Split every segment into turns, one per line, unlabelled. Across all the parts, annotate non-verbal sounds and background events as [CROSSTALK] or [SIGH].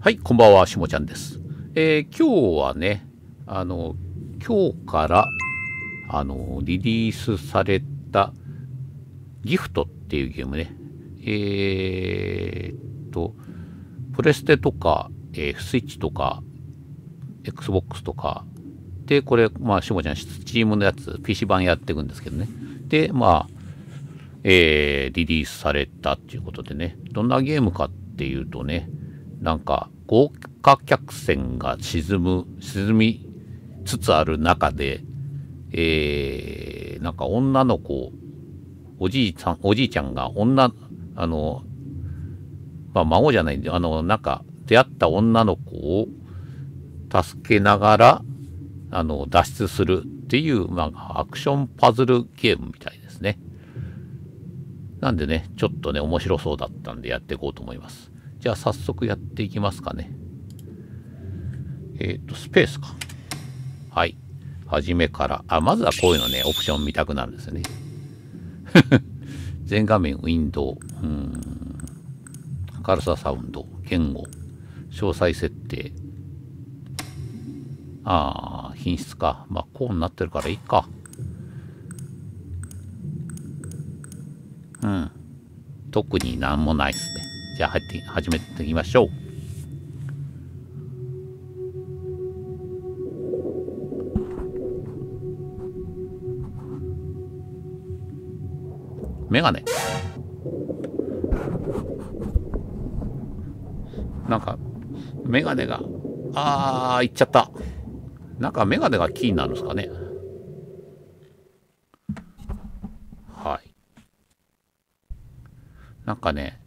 はい、こんばんは、しもちゃんです。えー今日はね、あの、今日から、あの、リリースされた、ギフトっていうゲームね。えーと、プレステとか、えースイッチとか、Xbox とか、で、これ、まあ、しもちゃん、スチームのやつ、PC 版やっていくんですけどね。で、まあ、えーリリースされたっていうことでね、どんなゲームかっていうとね、なんか豪華客船が沈む、沈みつつある中で、えーなんか女の子、おじいさん、おじいちゃんが女、あの、まあ孫じゃないんで、あの、なんか出会った女の子を助けながら、あの、脱出するっていう、まあ、アクションパズルゲームみたいですね。なんでね、ちょっとね、面白そうだったんでやっていこうと思います。じゃあ早速やっていきますかね。えっ、と、スペースか。はい。初めから。あ、まずはこういうのね、オプション見たくなるんですよね。[LAUGHS] 全画面、ウィンドウ、うん、明るさサウンド、言語、詳細設定。ああ、品質か。まあ、こうなってるからいいか。うん。特になんもないですね。じゃあ入って、始めていきましょう。メガネ。なんか、メガネが、あー、いっちゃった。なんかメガネがキーになるんですかね。はい。なんかね、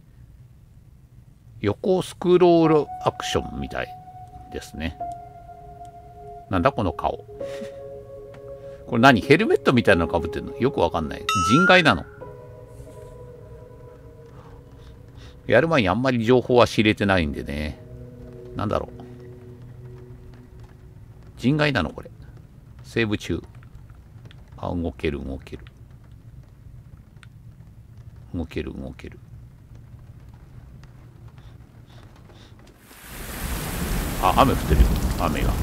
横スクロールアクションみたいですね。なんだこの顔。これ何？ヘルメットみたいなのかぶってるの？よくわかんない。人外なのやる前にあんまり情報は知れてないんでね。なんだろう。人外なのこれ。セーブ中。あ、動ける動ける。動ける動ける。あ、雨降ってるよ。雨が。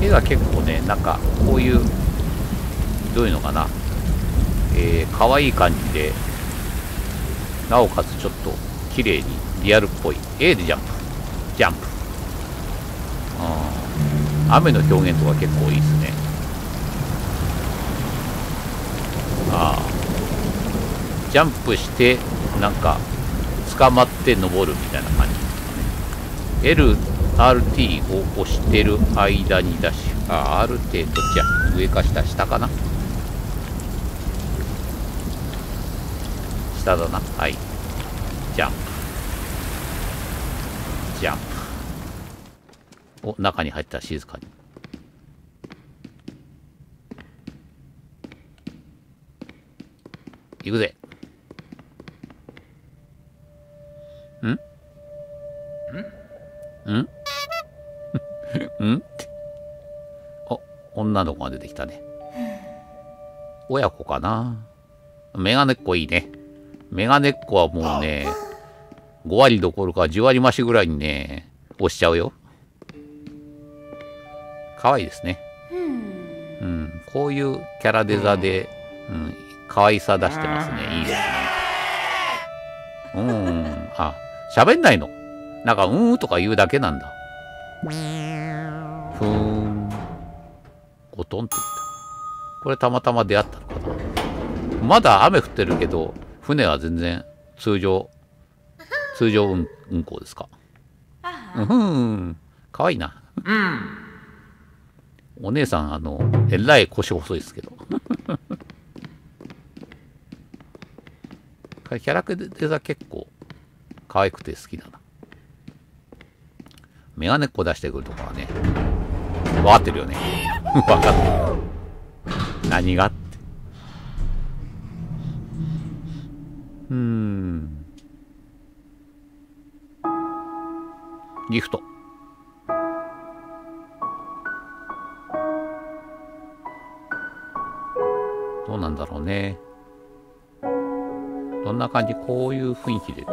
絵が結構ね、なんか、こういう、どういうのかな。えー、可愛い感じで、なおかつちょっと、綺麗に、リアルっぽい。A でジャンプ。ジャンプ。うん。雨の表現とか結構いいですね。ああ。ジャンプして、なんか、捕まって登るみたいな感じですかね。RT を押してる間にダッシュ。あ、R ってどっちや上か下下かな下だな。はい。ジャンプ。ジャンプ。お、中に入った静かに。行くぜ。ん？ん？んん？って。お、女の子が出てきたね。親子かな？メガネっ子いいね。メガネっ子はもうね、5割どころか10割増しぐらいにね、押しちゃうよ。可愛いですね。うん、こういうキャラデザで、うん、可愛さ出してますね。いいですね。うん、あ、喋んないの？なんか、うーんとか言うだけなんだ。ふーん。ゴトンって言った。これたまたま出会ったのかな。まだ雨降ってるけど、船は全然通常、通常運運行ですか？うんふん。かわいいな。お姉さん、あの、えらい腰細いですけど。[LAUGHS] キャラクデザ結構可愛くて好きだな。メガネっ子出してくるとかはね、分かってるよね。[LAUGHS] 分かってる。何がって。うん。ギフト。どうなんだろうね。どんな感じ？こういう雰囲気で、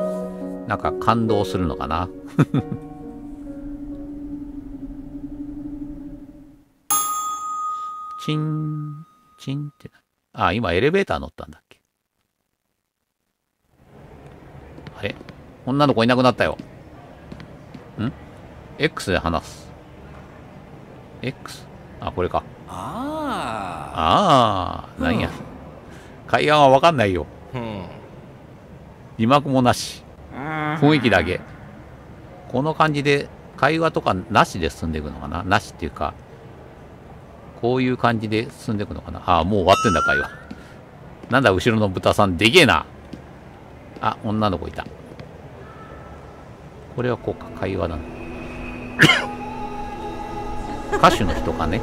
なんか感動するのかな？チン、チンってな。あ、今エレベーター乗ったんだっけ？あれ？女の子いなくなったよ。ん ?X で話す。X? あ、これか。
あ
ああ、なんや。会話はわかんないよ。
あ。うん。
字幕もなし。雰囲気だけ。この感じで会話とかなしで進んでいくのかな？なしっていうか、こういう感じで進んでいくのかな？ああ、もう終わってんだ、会話。なんだ、後ろの豚さん、でけえな。あ、女の子いた。これはこうか、会話だな。[LAUGHS] 歌手の人かね？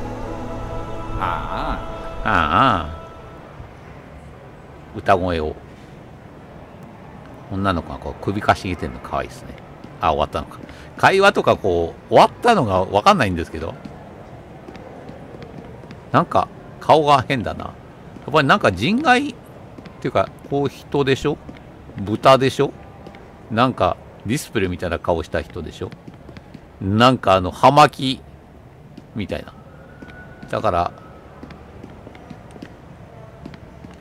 あ
ああ。歌声を。女の子がこう首かしげてるの可愛いですね。あ、終わったのか。会話とかこう、終わったのがわかんないんですけど。なんか、顔が変だな。やっぱりなんか人外っていうか、こう人でしょ？豚でしょ？なんかディスプレイみたいな顔した人でしょ？なんかあの、葉巻みたいな。だから、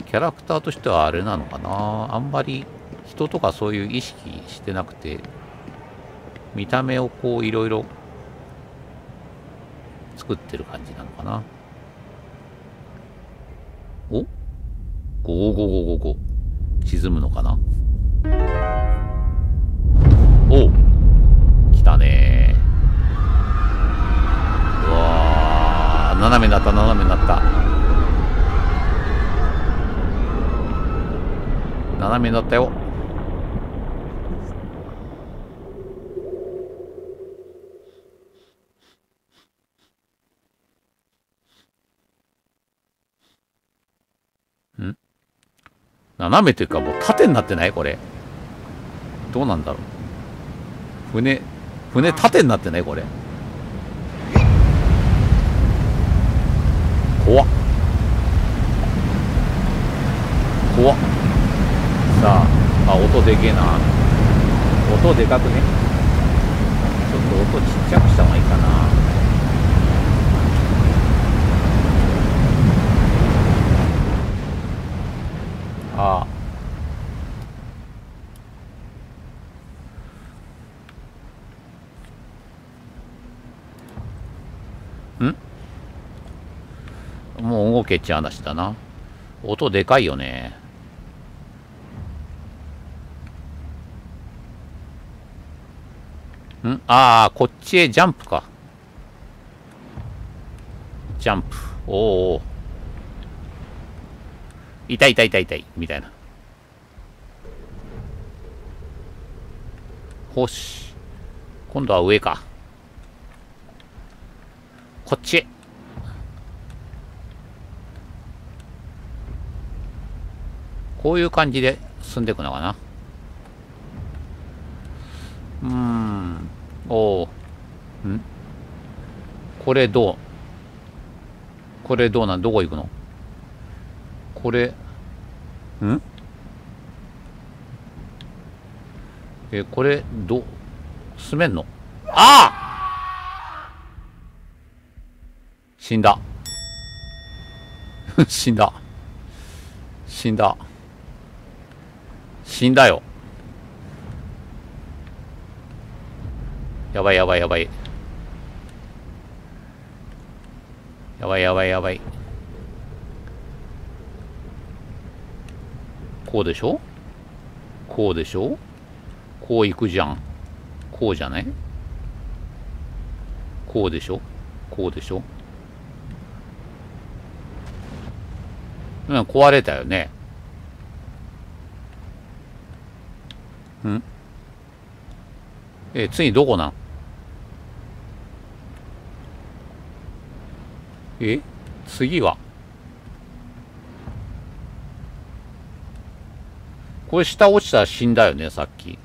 キャラクターとしてはあれなのかな？あんまり人とかそういう意識してなくて、見た目をこういろいろ作ってる感じなのかなお ?5555 沈むのかな？お！う来たね。うわー斜めになった斜めになった。斜めになったよ。斜めというかもう縦になってない？これ。どうなんだろう。船船縦になってない？これ。怖っ。怖っ。さああ音でけえな。音でかくね。ちょっと音ちっちゃくした方がいいかなああんもう動けっちゃ話だな。音でかいよね。ん？ああこっちへジャンプか。ジャンプ。おお痛い痛い痛い痛い。みたいな。ほし。今度は上か。こっちへ。こういう感じで進んでいくのかな。うーん。おおん？これどう？これどうな？んどこ行くの？これん？えこれど進めんの？ああ！死んだ。[LAUGHS] 死んだ。死んだ。死んだよ。やばいやばいやばい。やばいやばいやばい。こうでしょ？こうでしょ？こう行くじゃん。こうじゃない？こうでしょ？こうでしょ？うん壊れたよね。ん。え次どこなん？え次は？これ下落ちたら死んだよねさっき。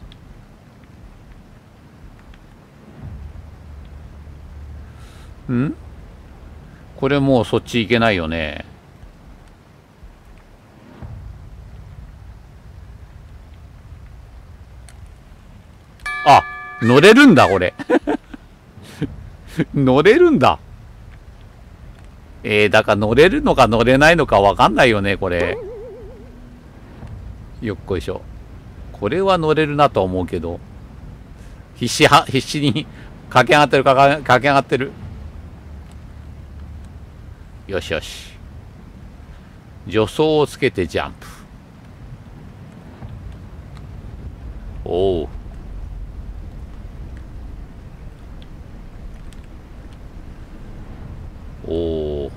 ん？これもうそっち行けないよねあ乗れるんだこれ [LAUGHS] 乗れるんだえー、だから乗れるのか乗れないのかわかんないよね、これ。よっこいしょ。これは乗れるなと思うけど、必死は、必死に駆け上がってる、駆け上がってる。よしよし。助走をつけてジャンプ。おお。おお。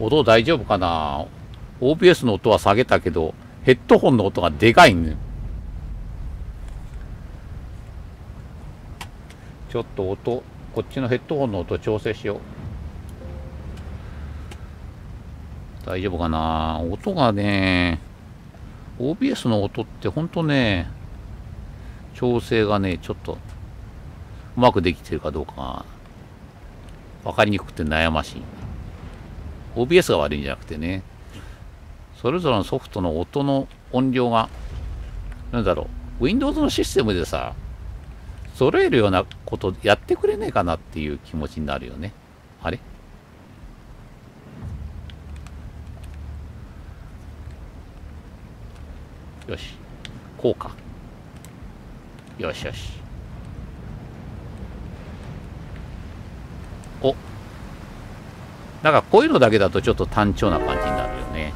音大丈夫かな ?OBS の音は下げたけど、ヘッドホンの音がでかいね。ちょっと音、こっちのヘッドホンの音調整しよう。大丈夫かな？音がね、OBS の音ってほんとね、調整がね、ちょっとうまくできてるかどうか分かりにくくて悩ましい。OBS が悪いんじゃなくてね、それぞれのソフトの音の音量が、なんだろう、Windows のシステムでさ、揃えるようなことやってくれねえかなっていう気持ちになるよね。あれ？よし。こうか。よしよし。お。だからこういうのだけだとちょっと単調な感じになるよね。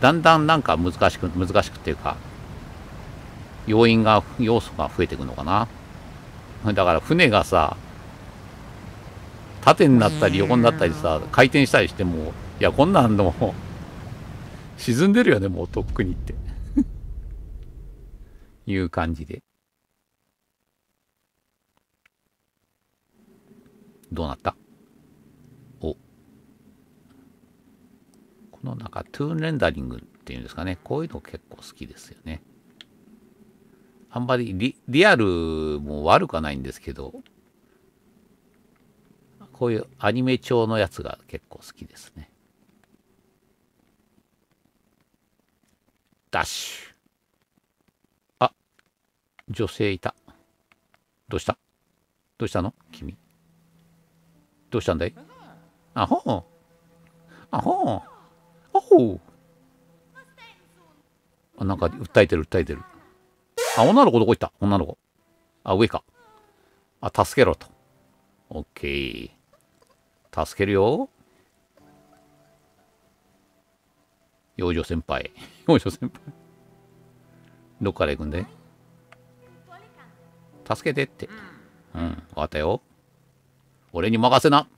だんだんなんか難しく、難しくっていうか、要因が、要素が増えていくのかな。だから船がさ、縦になったり横になったりさ、回転したりしても、いや、こんなんの、沈んでるよね、もうとっくにって。[LAUGHS] いう感じで。どうなった？お。このなんかトゥーンレンダリングっていうんですかね。こういうの結構好きですよね。あんまりリリアルも悪くはないんですけど、こういうアニメ調のやつが結構好きですね。ダッシュ。あ、女性いた。どうした？どうしたの？君。どうしたんだい？あほう。あほう。あほう。あ、なんか訴えてる訴えてる。あ、女の子どこ行った？女の子。あ、上か。あ、助けろと。オッケー。助けるよ。幼女先輩。[LAUGHS] 幼女先輩。どっから行くんで助けてって。うん、わかったよ。俺に任せな。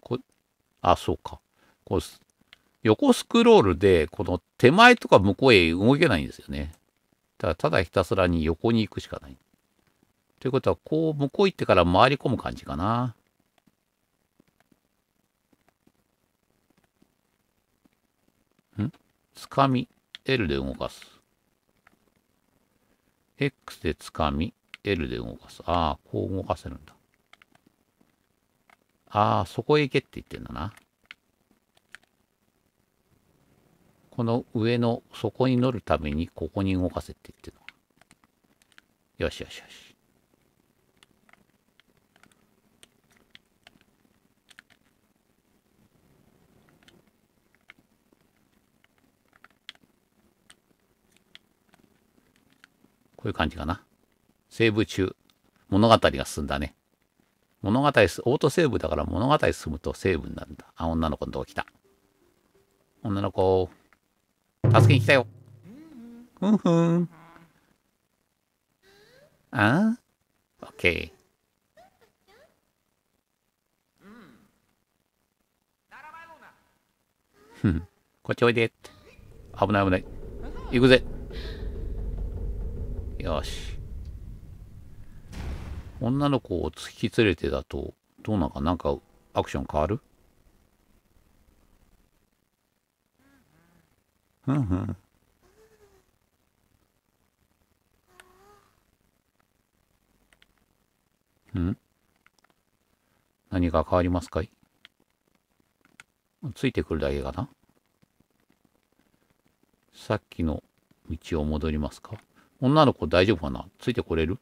こあ、そうか。こう横スクロールで、この手前とか向こうへ動けないんですよね。だただひたすらに横に行くしかない。ということは、こう向こう行ってから回り込む感じかな。ん？つかみ。L で動かす。X でつかみ。L で動かす。ああ、こう動かせるんだ。ああ、そこへ行けって言ってんだな。この上の底に乗るためにここに動かせって言ってるの。よしよしよし。こういう感じかな。セーブ中。物語が進んだね。物語、オートセーブだから物語進むとセーブになるんだ。あ、女の子のとこ来た。女の子。助けに来たよ。ふんふん。あ？オッケー。ふん。こっちおいでって。危ない危ない。行くぜ。よし。女の子を引き連れてだと、どうなんかなんかアクション変わる？ふんふん。ん？何が変わりますかい？ついてくるだけかな？さっきの道を戻りますか？女の子大丈夫かな？ついてこれる？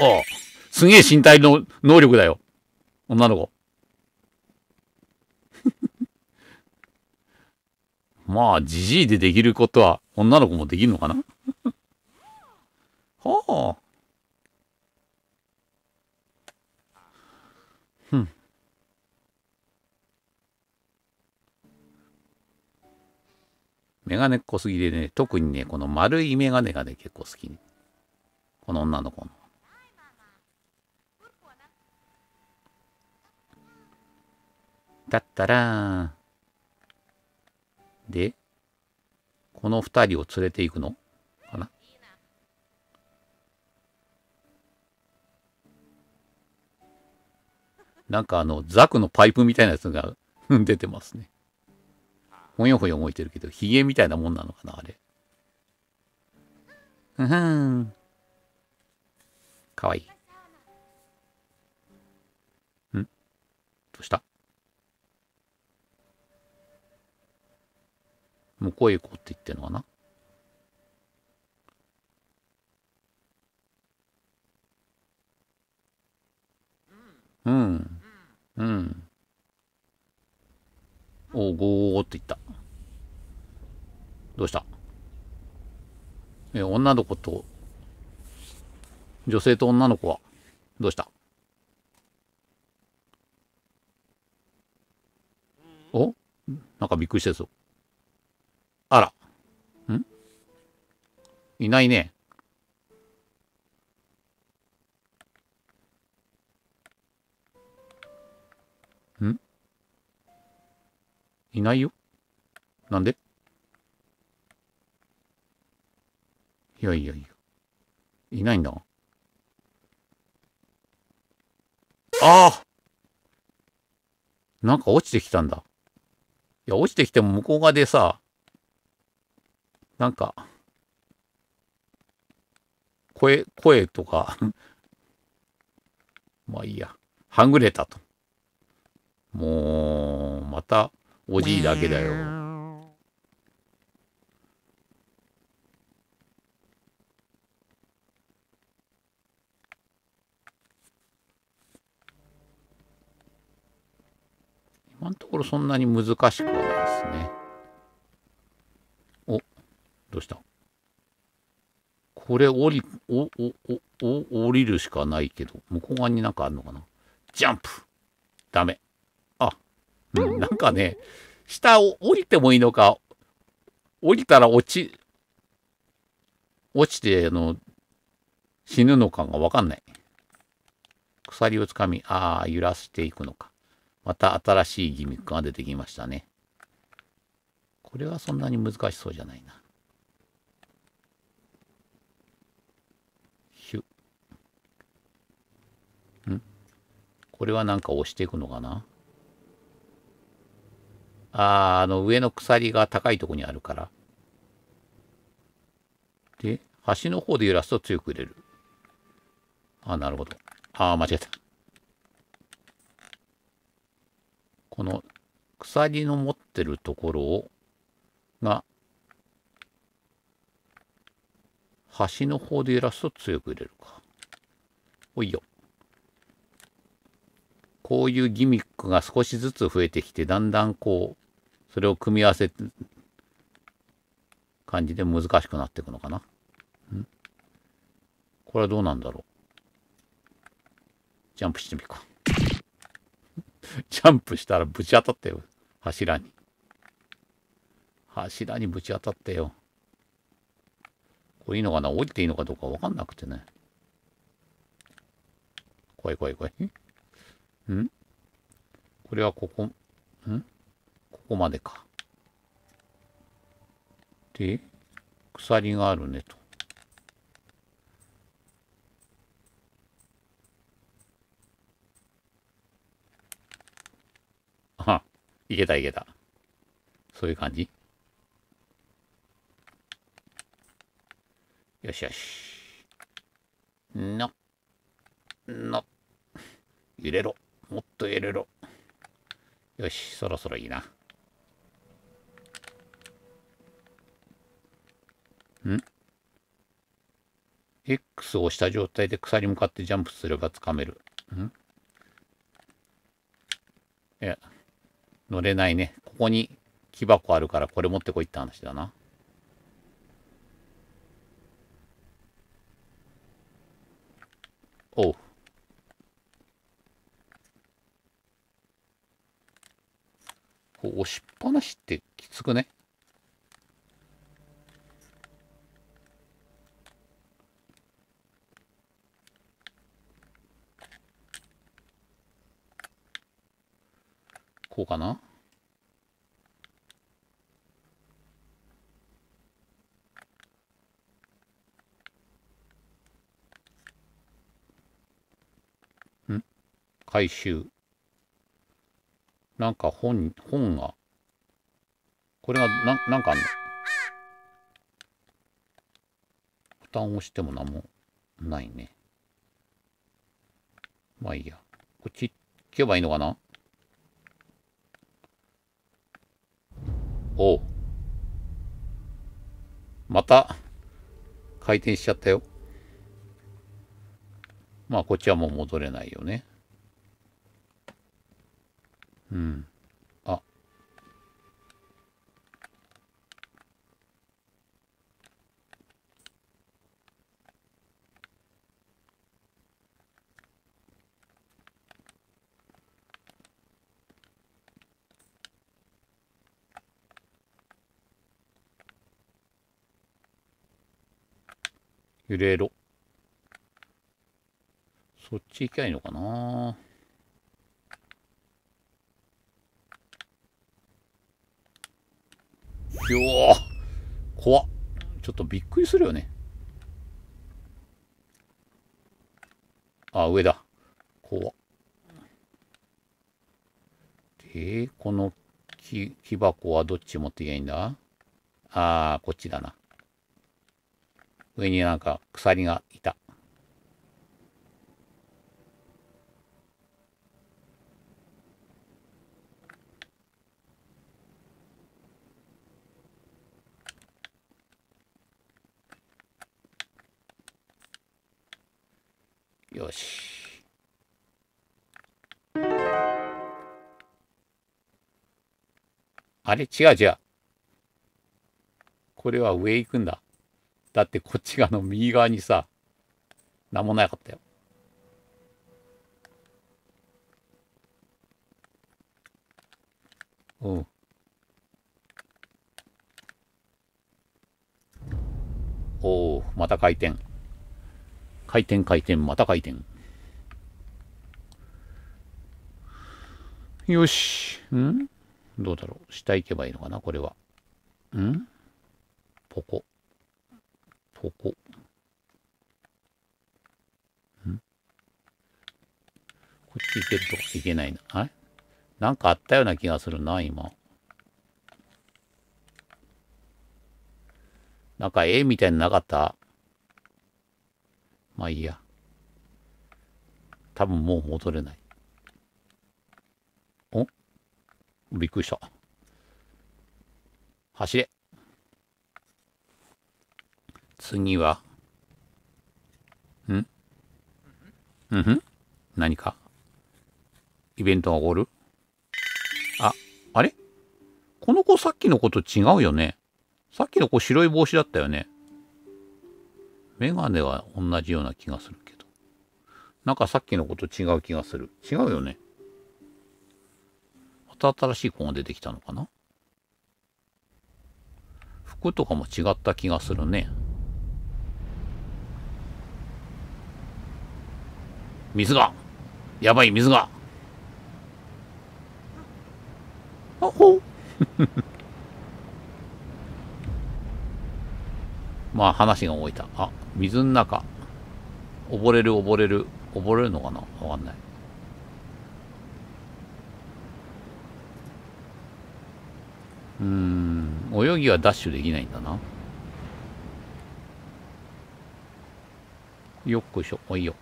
ああ、すげえ身体の能力だよ。女の子。[LAUGHS] まあ、じじいでできることは女の子もできるのかなはあ。ふん。メガネっ子すぎでね、特にね、この丸いメガネがね、結構好き、この女の子の。だったら、で、この二人を連れて行くの？かな？なんかあの、ザクのパイプみたいなやつが [LAUGHS] 出てますね。ほよほよ動いてるけど、ヒゲみたいなもんなのかな、あれ。ふふん。かわいい。ん？どうした？向こうへ行こうって言ってんのかな？うん。うん。おゴーって言った。どうした？え、女の子と、女性と女の子は、どうした？お？なんかびっくりしてるぞ。いないね。ん？いないよ。なんで？いやいやいや。いないんだ。ああなんか落ちてきたんだ。いや、落ちてきても向こう側でさ、なんか、声、声とかまあいいや。はぐれたと。もう、また、おじいだけだよ。今のところそんなに難しくはないですね。おどうした？これ降り、お、お、お、降りるしかないけど、向こう側になんかあるのかな？ジャンプダメ。あ、うん、なんかね、下を降りてもいいのか、降りたら落ち、落ちて、あの、死ぬのかがわかんない。鎖をつかみ、ああ、揺らしていくのか。また新しいギミックが出てきましたね。これはそんなに難しそうじゃないな。これはなんか押していくのかな？あー、あの上の鎖が高いとこにあるから。で、端の方で揺らすと強く入れる。あ、なるほど。あー、間違えた。この鎖の持ってるところを、が、端の方で揺らすと強く入れるか。おいよ。こういうギミックが少しずつ増えてきて、だんだんこう、それを組み合わせ感じで難しくなっていくのかな。ん？これはどうなんだろう。ジャンプしてみるか。[LAUGHS] ジャンプしたらぶち当たったよ。柱に。柱にぶち当たったよ。これいいのかな？降りていいのかどうかわかんなくてね。怖い怖い怖い。ん？これはここ、ん？ここまでか。で、鎖があるねと。あ、いけたいけた。そういう感じ？よしよし。の、の、揺れろ。もっと入れろ。よし、そろそろいいな。ん？X を押した状態で草に向かってジャンプすれば掴める。ん？いや、乗れないね。ここに木箱あるからこれ持ってこいって話だな。おう。こう押しっぱなしってきつくね？こうかな？回収。なんか本、本が。これが、な、なんかあんの？ボタンを押しても何もないね。まあいいや。こっち行けばいいのかな？おう。また、回転しちゃったよ。まあこっちはもう戻れないよね。うん。あ。揺れろ。そっち行きゃいいのかなよー。怖っ。ちょっとびっくりするよね。あ上だ。怖っ。でこの木木箱はどっち持っていけばいいんだ？あーこっちだな。上になんか鎖がいた。よし。あれ？違う違う。これは上行くんだ。だってこっち側の右側にさ、何もなかったよ。うん。おお、また回転。回転回転、また回転。よし。ん？どうだろう下行けばいいのかな？これは。ん？ポコ。ポコ。ん？こっち行けるといけないな。あれ？なんかあったような気がするな、今。なんか絵みたいになかった？まあいいや。多分もう戻れない。お？びっくりした。走れ。次は？ん？うんふん？何か？イベントが起こる？あ、あれ？この子さっきの子と違うよね。さっきの子白い帽子だったよね。メガネは同じような気がするけど。なんかさっきの子と違う気がする。違うよね。また新しい子が出てきたのかな？服とかも違った気がするね。水がやばい水があほ [LAUGHS] まあ話が動いた。あ、水の中。溺れる溺れる。溺れるのかな？わかんない。うん、泳ぎはダッシュできないんだな。よっこいしょ。おいよ。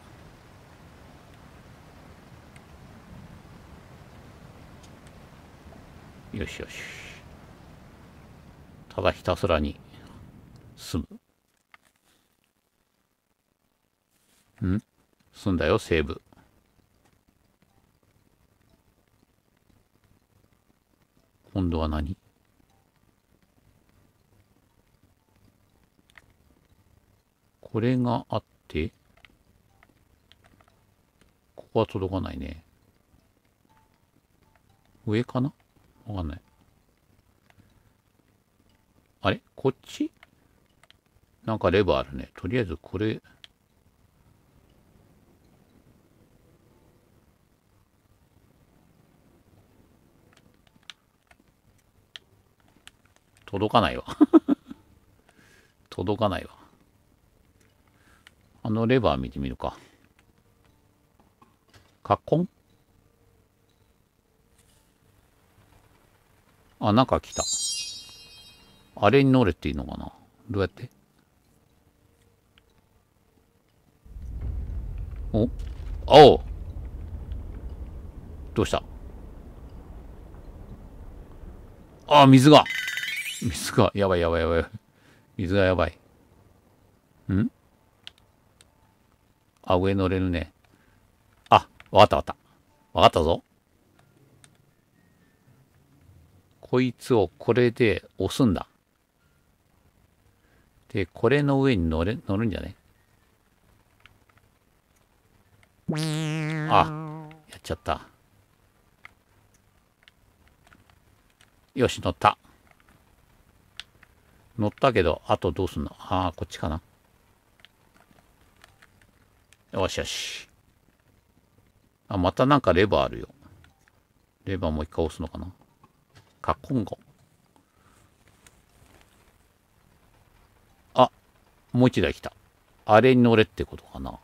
よしよし。ただひたすらに進む。ん？済んだよ、セーブ。今度は何？これがあって、ここは届かないね。上かな？わかんない。あれ？こっち？なんかレバーあるね。とりあえずこれ、届かないわ。[LAUGHS] 届かないわ。あのレバー見てみるか。カッコン？あ、なんか来た。あれに乗れっていいのかな。どうやって？お？おどうした？あ、水が。[LAUGHS] 水が、やばいやばいやばい。水がやばい。ん？あ、上乗れるね。あ、わかったわかった。わかったぞ。こいつをこれで押すんだ。で、これの上に乗れ、乗るんじゃねあ、やっちゃった。よし、乗った。乗ったけど、あとどうすんの？ああ、こっちかな。よしよし。あ、またなんかレバーあるよ。レバーもう一回押すのかな。カコンゴ。あ、もう一台来た。あれに乗れってことかな。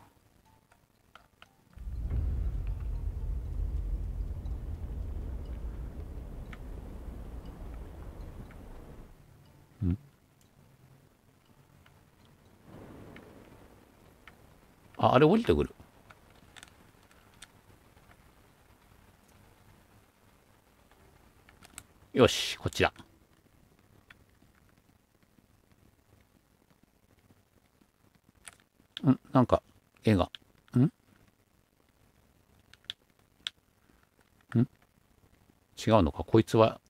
あ、あれ降りてくる。よし、こちら。んなんか、絵が。ん？ん？違うのか？こいつは、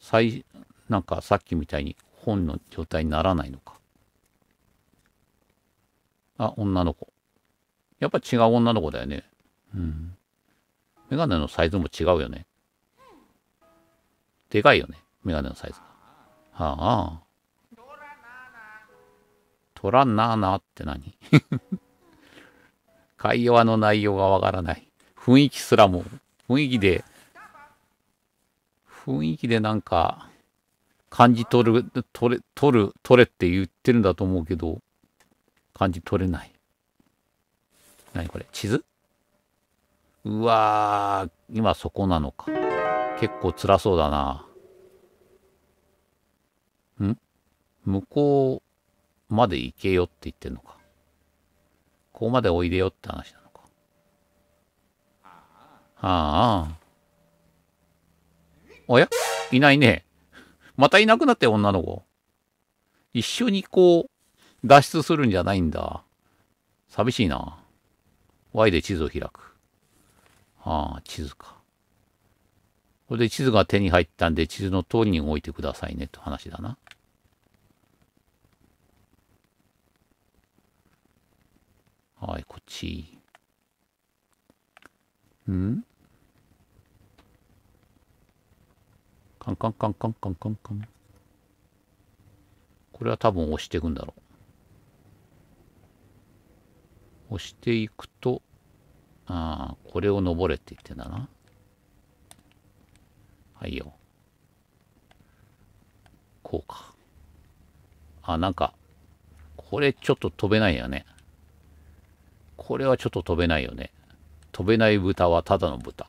最、なんかさっきみたいに本の状態にならないのか。あ、女の子。やっぱ違う女の子だよね。うん。メガネのサイズも違うよね。でかいよね。メガネのサイズが。はあ。トラナーナーって何？[LAUGHS] 会話の内容がわからない。雰囲気すらも、雰囲気で、雰囲気でなんか、感じ取る、取れ、取る、取れって言ってるんだと思うけど、感じ取れない。何これ？地図？うわー、今そこなのか。結構辛そうだな。ん？向こうまで行けよって言ってんのか。ここまでおいでよって話なのか。はあ。おや？いないね。またいなくなって女の子。一緒にこう、脱出するんじゃないんだ。寂しいな。Y で地図を開く。ああ、地図か。これで地図が手に入ったんで、地図の通りに動いてくださいねって話だな。はい、こっち。ん？カンカンカンカンカンカンカン。これは多分押していくんだろう。押していくと、ああ、これを登れって言ってんだな。はいよ。こうか。あ、なんか、これちょっと飛べないよね。これはちょっと飛べないよね。飛べない豚はただの豚。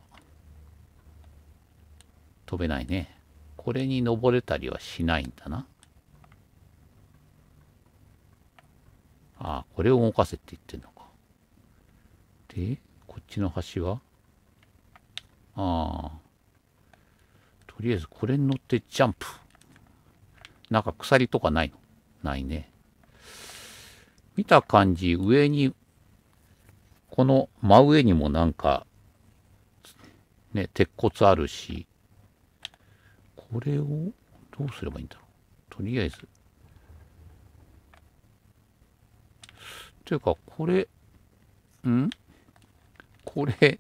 飛べないね。これに登れたりはしないんだな。ああ、これを動かせって言ってんのか。で、ちの端は？ああ。とりあえずこれに乗ってジャンプ。なんか鎖とかないの？ないね。見た感じ、上にこの真上にもなんか、ね、鉄骨あるし、これをどうすればいいんだろう？とりあえず。というか、これ、ん？これ、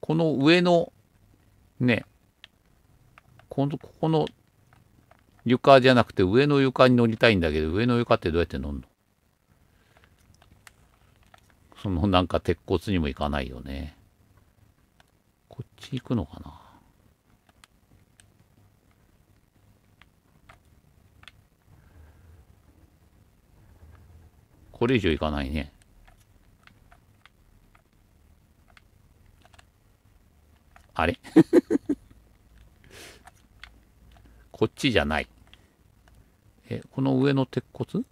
この上の、ね、この、ここの床じゃなくて上の床に乗りたいんだけど、上の床ってどうやって乗るの？そのなんか鉄骨にも行かないよね。こっち行くのかな？これ以上行かないね。あれ？[LAUGHS] こっちじゃない。え、この上の鉄骨？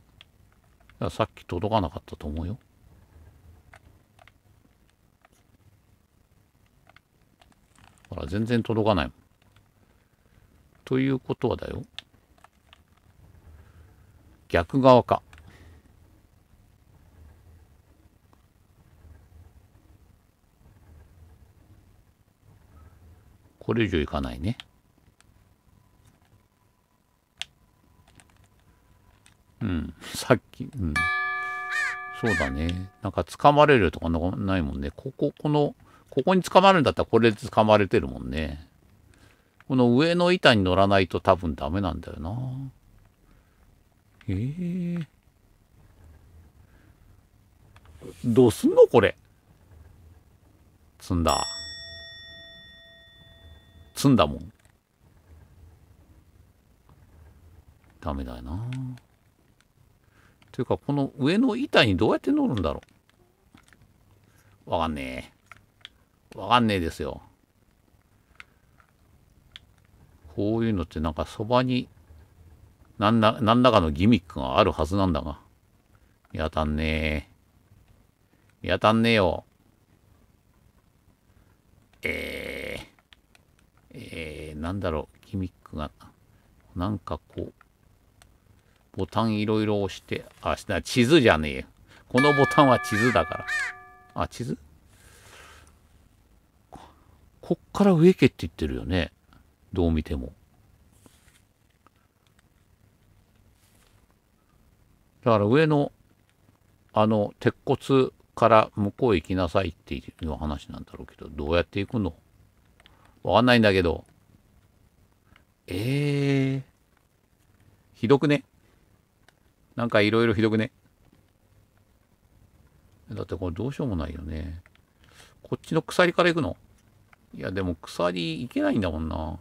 さっき届かなかったと思うよ。ほら、全然届かないもん。ということはだよ。逆側か。これ以上いかないね。うん、さっき、うん。そうだね。なんか掴まれるとかないもんね。ここ、この、ここに捕まるんだったらこれで捕まれてるもんね。この上の板に乗らないと多分ダメなんだよな。ええー、どうすんのこれ。積んだ。積んだもん。ダメだよな。というか、この上の板にどうやって乗るんだろう。わかんねえ。わかんねえですよ。こういうのってなんかそばに何ら何らかのギミックがあるはずなんだが。やたんねえ。やたんねえよ。えー、えー、なんだろう、ギミックが。なんかこう、ボタンいろいろ押して、あ、地図じゃねえ。このボタンは地図だから。あ、地図？こっから上家って言ってるよね。どう見ても。だから上の、あの、鉄骨から向こう行きなさいっていう話なんだろうけど、どうやって行くの？わかんないんだけど。ええー、ひどくね？なんかいろいろひどくね？だってこれどうしようもないよね。こっちの鎖から行くの？いや、でも鎖いけないんだもんな。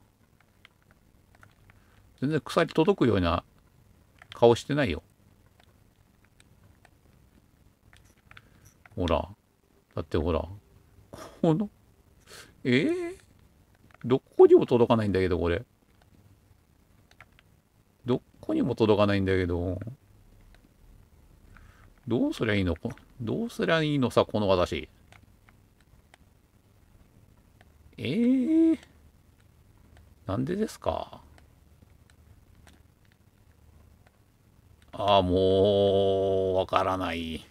全然鎖届くような顔してないよ。ほら。だってほら。この、えー、どこにも届かないんだけど、これ。どこにも届かないんだけど。どうすりゃいいのどうすりゃいいのさ、この私。えー、なんでですかああ、もう、わからない。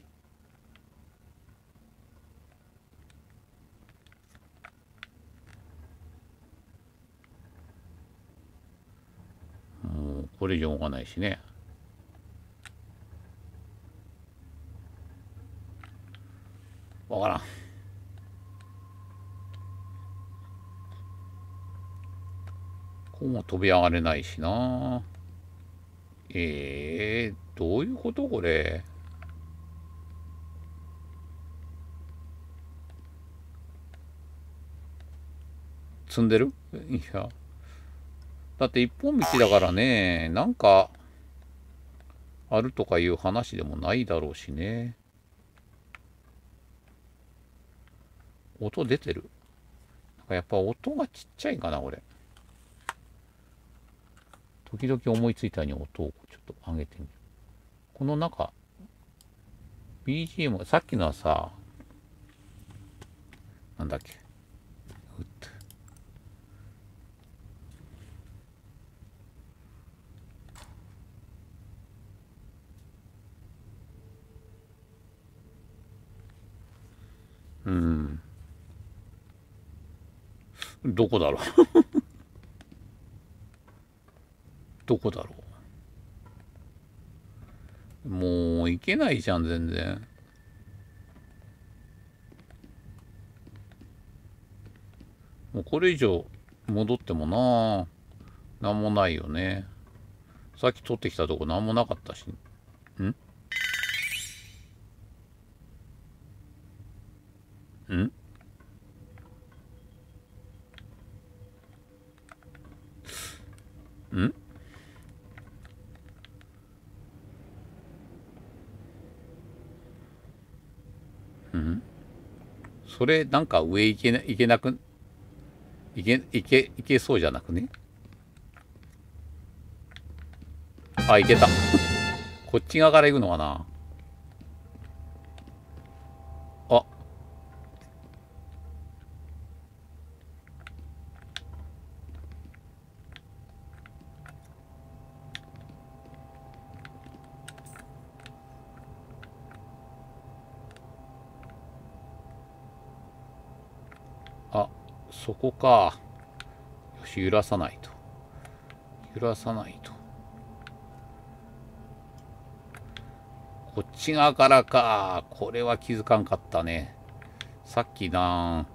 もう、これ以上動かないしね。わからん。こうも飛び上がれないしなえー、どういうことこれ？積んでる？いやだって一本道だからねなんかあるとかいう話でもないだろうしね音出てるなんかやっぱ音がちっちゃいかなこれ時々思いついたように音をちょっと上げてみる。この中、BGM、さっきのはさ、なんだっけ。うっうん。どこだろう？[LAUGHS] どこだろう？もう行けないじゃん全然。もうこれ以上戻ってもなあ。何もないよね。さっき取ってきたとこ何もなかったし。ん？ん？ん？それなんか上行けな行けなくいけいけいけそうじゃなくね？あいけた。こっち側から行くのかな？あそこか。よし揺らさないと。揺らさないと。こっち側からか。これは気づかんかったね。さっきな。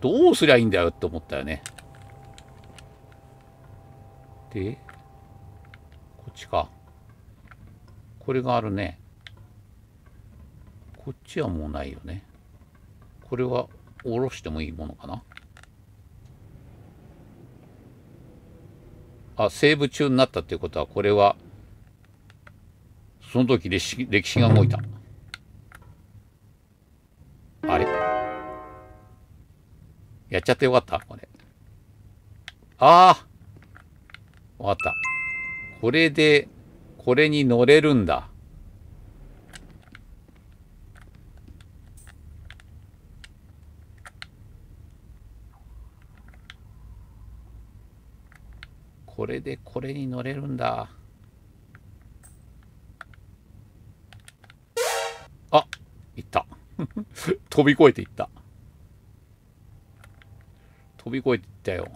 どうすりゃいいんだよって思ったよね。でこっちか。これがあるね。こっちはもうないよね。これは下ろしてもいいものかな？あセーブ中になったっていうことはこれはその時歴史歴史が動いた。あれ？やっちゃってよかったこれ。ああわかった。これでこれに乗れるんだ。これでこれに乗れるんだ。あい [LAUGHS] った。飛び越えていった。飛び越えていったよ。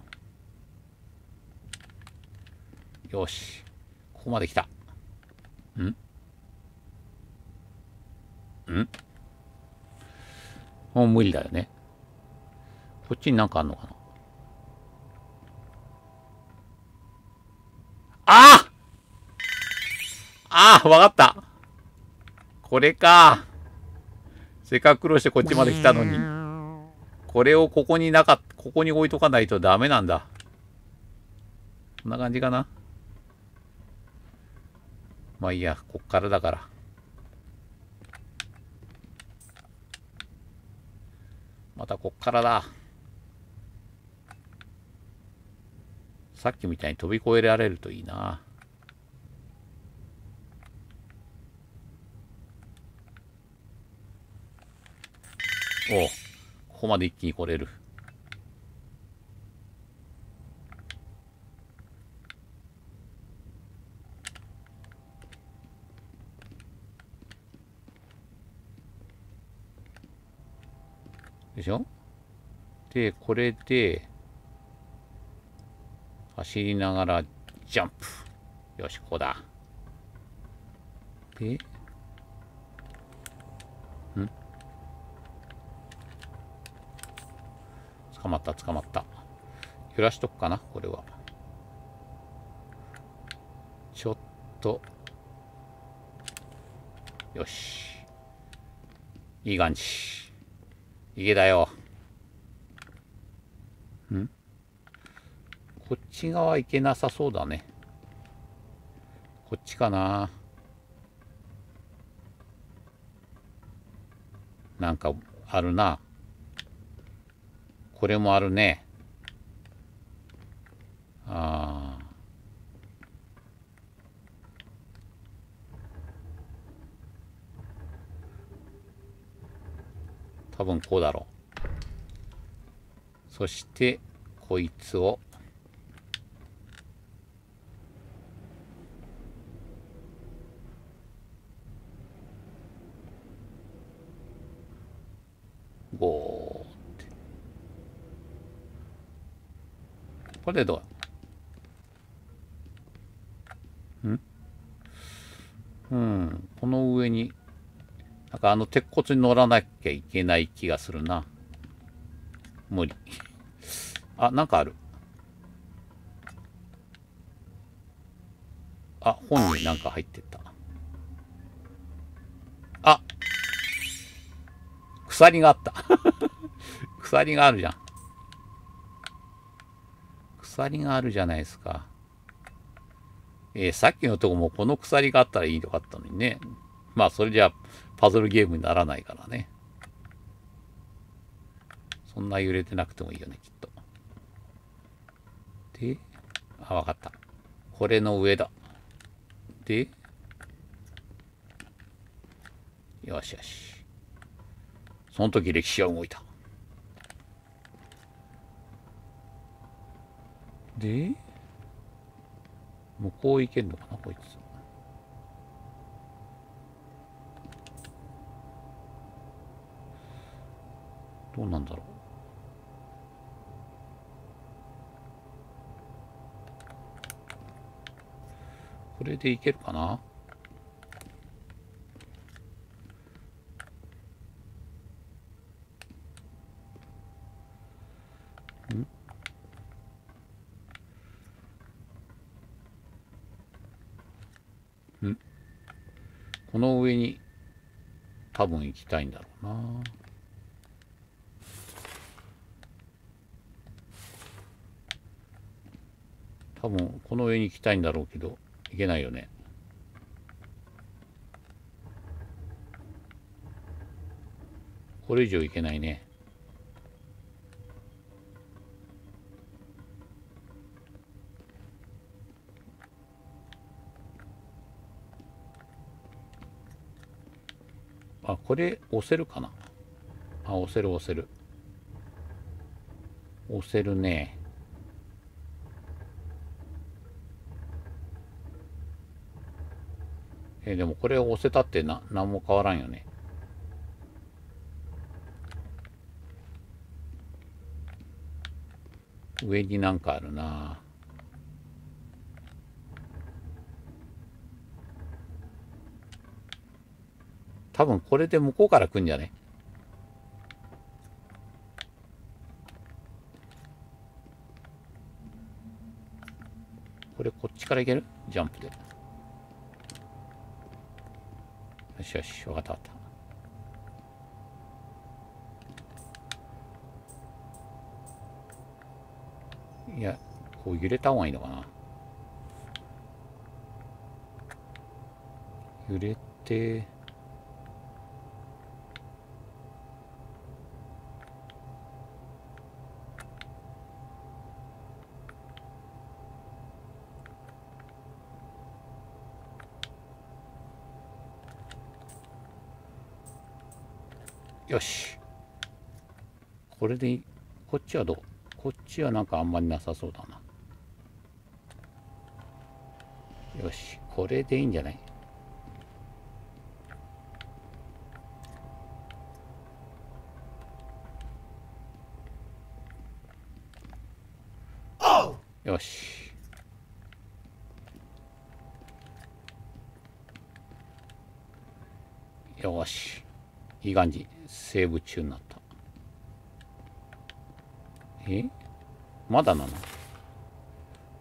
よし。ここまで来た。ん？ん？もう無理だよね。こっちになんかあんのかなああわかった。これか。せっかく苦労してこっちまで来たのに。これをここになかここに置いとかないとダメなんだ。こんな感じかな。まあいいやこっからだから。またこっからだ。さっきみたいに飛び越えられるといいな。おここまで一気に来れる。でしょ？で、これで、走りながらジャンプ。よし、ここだ。で、ん捕まった、捕まった。揺らしとくかな、これは。ちょっと。よし。いい感じ。いけだよ。ん？こっち側行けなさそうだね。こっちかな。なんかあるな。これもあるね。ああ。多分こうだろう。そして、こいつをゴーってこれでどう？ん？うん。この上になんかあの鉄骨に乗らなきゃいけない気がするな。無理。あなんかある。あ本になんか入ってった。あ！鎖があった。[LAUGHS] 鎖があるじゃん。鎖があるじゃないですか。えー、さっきのとこもこの鎖があったらいいのかあったのにね。まあそれじゃパズルゲームにならないからね。そんな揺れてなくてもいいよねきっと。であわかった。これの上だ。で、よしよし。その時歴史は動いた。で、向こういけんのかな、こいつ。どうなんだろう。これでいけるかなうんこの上に多分行きたいんだろうな。多分この上に行きたいんだろうけど行けないよね。これ以上行けないね。これ押せるかな？あ押せる押せる。押せるね。え、でもこれを押せたってな何も変わらんよね。上になんかあるな。多分これで向こうから来んじゃね？これこっちからいける？ジャンプで。よしよし、わかったわかった。いや、こう揺れた方がいいのかな？揺れて、よし。これでいいこっちはどう？こっちはなんかあんまりなさそうだな。よし。これでいいんじゃない？よし。よし。いい感じ。セーブ中になった。え？まだなの？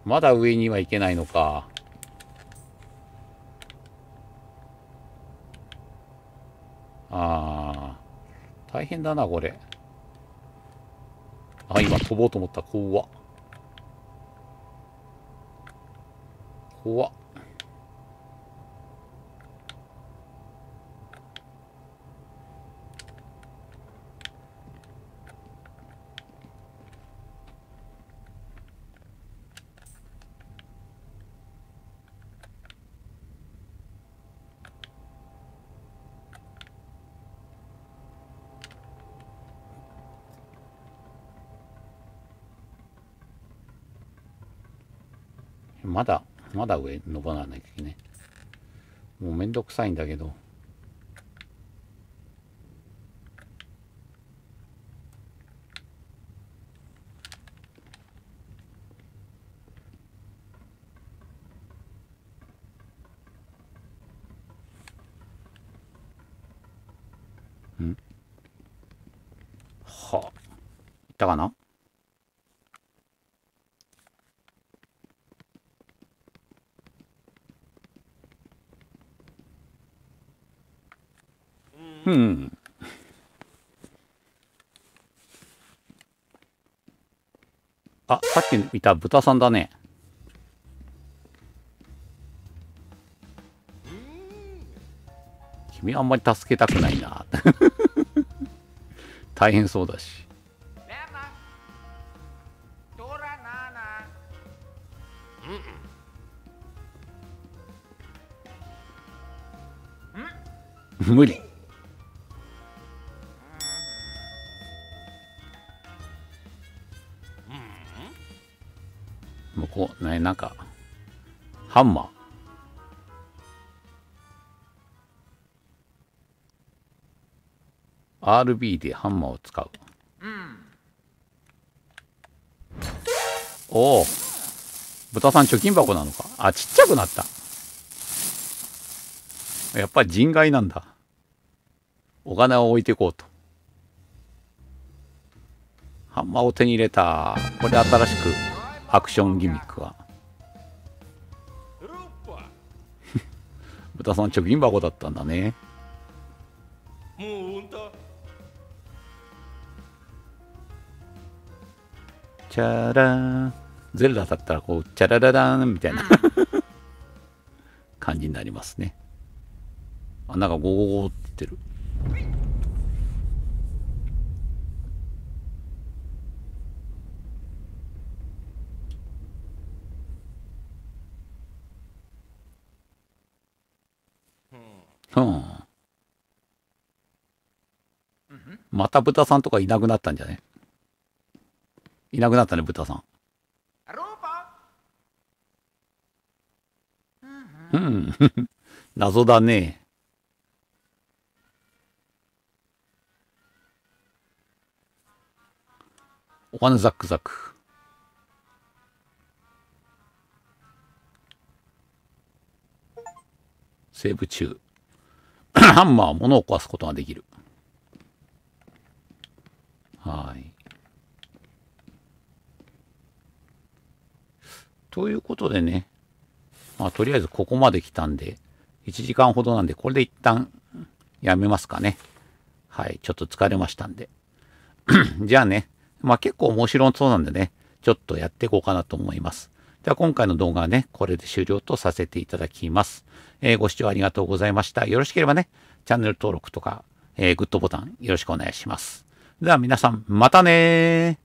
まだ上には行けないのか。ああ、大変だな、これ。あ、今飛ぼうと思った。怖っ。怖っ。上登らなきゃいけない。もうめんどくさいんだけど。うん。はあ。いったかな？うん。あ、さっき見た豚さんだね。君あんまり助けたくないな。[LAUGHS] 大変そうだし。無理。なんか、ハンマー。RB でハンマーを使う。おお。豚さん貯金箱なのか？あ、ちっちゃくなった。やっぱり人外なんだ。お金を置いていこうと。ハンマーを手に入れた。これ新しくアクションギミックが。豚さん貯金箱だったんだね。
Munta.
チャラーン。ゼルダだったらこう、チャラララーンみたいな [LAUGHS] 感じになりますね。あ、なんかゴゴゴって言ってる。うん。また豚さんとかいなくなったんじゃね？いなくなったね、豚さん。うん。[LAUGHS] 謎だね。お金ザックザク。セーブ中。ハンマーは物を壊すことができる。はい。ということでね、まあ、とりあえずここまで来たんで、1時間ほどなんで、これで一旦やめますかね。はい、ちょっと疲れましたんで。[CLEARS THROAT] じゃあね、まあ結構面白そうなんでね、ちょっとやっていこうかなと思います。では今回の動画はね、これで終了とさせていただきます。えーご視聴ありがとうございました。よろしければね、チャンネル登録とか、えーグッドボタンよろしくお願いします。では皆さん、またねー。